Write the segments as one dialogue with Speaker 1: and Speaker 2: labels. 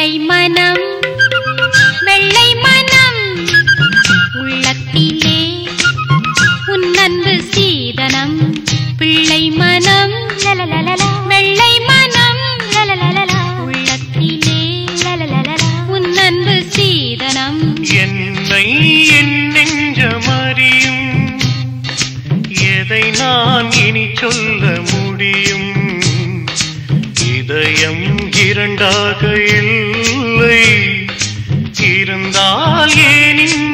Speaker 1: வெள்ளை மனம் வெள்ளை மனம் உள்ளத்திலே. உன் அன்பு சீதனம்
Speaker 2: பிள்ளை மனம் வெள்ளை மனம் உள்ளத்திலே. உன் அன்பு சீதனம். என்னை என்னெஞ்சமறியும் எதை நான் இனி சொல்ல முடியும்? இதயம் இரண்டாக இல்லை. இருந்தால் ஏனின்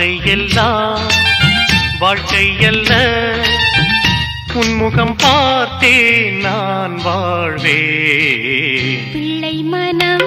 Speaker 1: வார்த்தை எல்லாம் வாழ்க்கை அல்ல உன்முகம் பார்த்தே நான் வாழ்வே
Speaker 2: பிள்ளை மனம்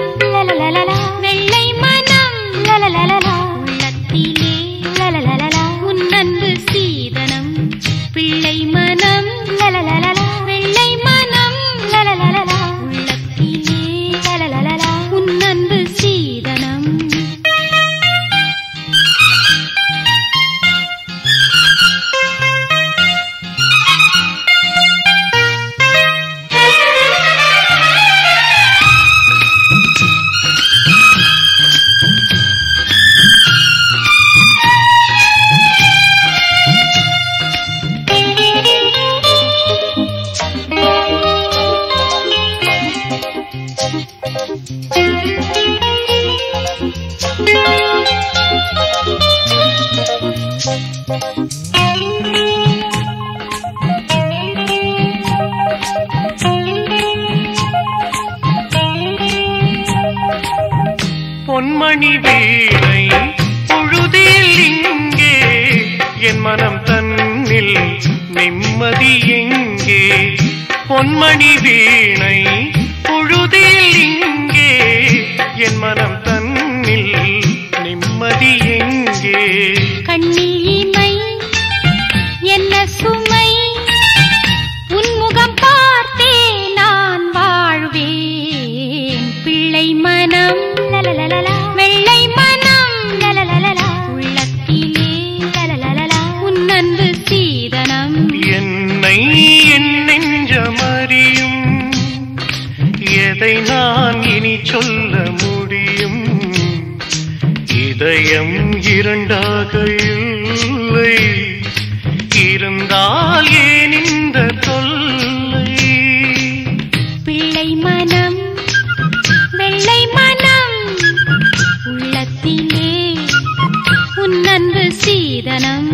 Speaker 1: பொன்மணி வீணை பொழுதில் இங்கே என் மனம் தன்னில் நிம்மதி எங்கே பொன்மணி வீணை
Speaker 2: கண்ணீமை. என்ன சும
Speaker 1: இதயம் இரண்டாக இல்லை. இருந்தால் ஏன் இந்த தொல்லை?
Speaker 2: பிள்ளை மனம் வெள்ளை மனம் உள்ளத்திலே உன் அன்பு சீதனம்.